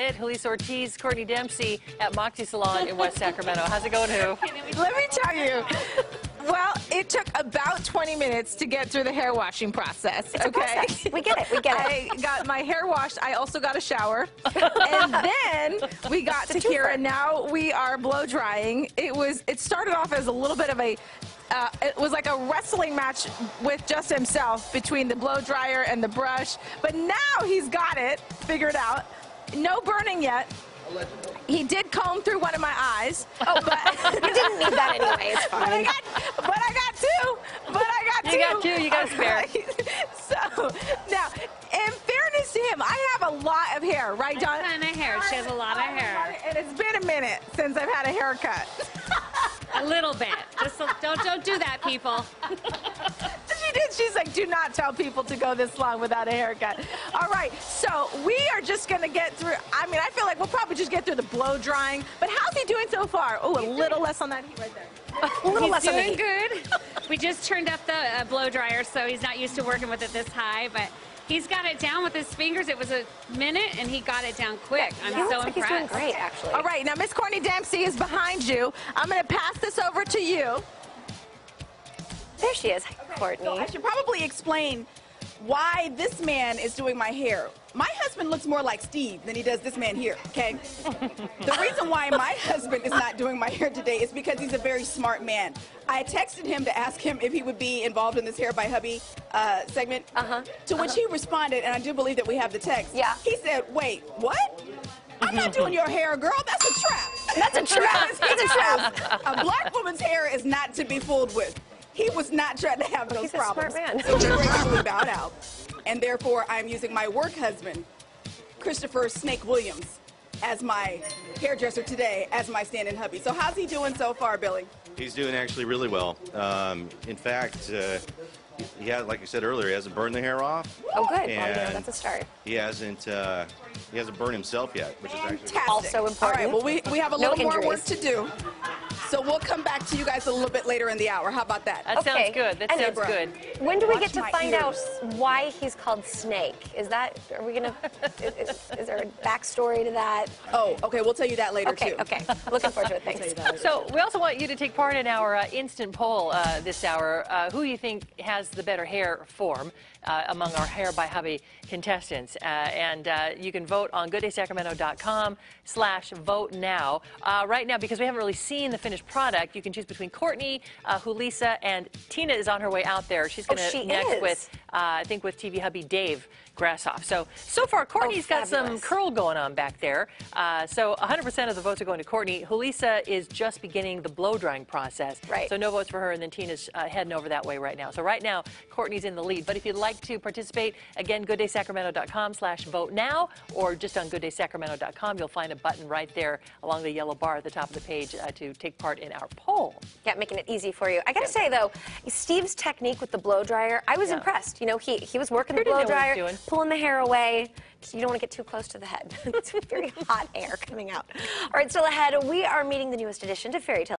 Julissa Ortiz, Courtney Dempsey at Moxie Salon in West Sacramento. How's it going, Who? Let me tell you. Well, it took about 20 minutes to get through the hair washing process. It's okay, process. We get it. We get it. I got my hair washed. I also got a shower, and then we got It's to here, and now we are blow drying. It was. It started off as a little bit of a. Uh, it was like a wrestling match with just himself between the blow dryer and the brush, but now he's got it figured out. No burning yet. He did comb through one of my eyes. Oh, but you didn't need that anyway. It's But I fine. got, but I got two. But I got You two. got two, you got a spare. So now, in fairness to him, I have a lot of hair, right, John? A ton of hair. She has a lot of hair. And it's been a minute since I've had a haircut. A little bit. Just don't don't do that, people. She did. She's like, do not tell people to go this long without a haircut. All right, so we are just gonna get through. I mean, I feel like we'll probably just get through the blow drying. But how's he doing so far? Oh, a little less on that heat right there. A little He's less on the doing heat. good. We just turned up the uh, blow dryer, so he's not used to working with it this high, but he's got it down with his fingers. It was a minute, and he got it down quick. I'm looks so like he's impressed. doing great, actually. All right, now Miss Courtney Dempsey is behind you. I'm gonna pass this over to you. There she is, Courtney. So I should probably explain why this man is doing my hair. My husband looks more like Steve than he does this man here, okay? the reason why my husband is not doing my hair today is because he's a very smart man. I texted him to ask him if he would be involved in this Hair by Hubby uh, segment, Uh-huh. to which he responded, and I do believe that we have the text. Yeah. He said, wait, what? I'm not doing your hair, girl. That's a trap. That's a trap. That's a trap. a black woman's hair is not to be fooled with. He was not trying to have those He's a problems. smart man. So we gracefully bowed out. And therefore, I'm using my work husband, Christopher Snake Williams, as my hairdresser today, as my stand-in hubby. So how's he doing so far, Billy? He's doing actually really well. Um, in fact, uh, he had, like I said earlier, he hasn't burned the hair off. Oh, good. Well, you know, And that's a start. He hasn't. Uh, he hasn't burned himself yet, which is actually. Fantastic. Also important. All right, well, we, we have a No little more work to do. So we'll come back to you guys a little bit later in the hour. How about that? That Okay. sounds good. That And- sounds Bro. good. When do we Watch get to my find out why he's called Snake? Is that, are we gonna, is, is there a backstory to that? Oh, okay, we'll tell you that later, Okay, too. okay. Looking forward to it. Thanks. that later. So we also want you to take part in our uh, instant poll uh, this hour. Uh, who you think has the better hair form uh, among our Hair by Hubby contestants? Uh, and uh, you can vote on GoodDaySacramento.com slash vote now. Uh, right now, because we haven't really seen the finished product, you can choose between Courtney, uh, Julissa, and Tina is on her way out there. She's Oh, going to she next is. with, I think, with TV hubby Dave Grashoff. So, so far, Courtney's got some curl going on back there. Uh, so 100% of the votes are going to Courtney. Julissa is just beginning the blow drying process. Right. So no votes for her, and then Tina's uh, heading over that way right now. So right now, Courtney's in the lead. But if you'd like to participate, again, gooddaysacramento.com slash vote now, or just on gooddaysacramento.com, you'll find a button right there along the yellow bar at the top of the page uh, to take part in our poll. Yeah, making it easy for you. I gotta say though, Steve's technique with the blow dryer, I was Yeah. impressed. You know, he he was working the blow know what he was dryer, pulling the hair away. You don't want to get too close to the head. it's very hot air coming out. All right, still ahead, we are meeting the newest addition to Fairy Tale.